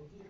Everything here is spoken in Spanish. Gracias.